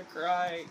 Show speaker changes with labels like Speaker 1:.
Speaker 1: gonna cry.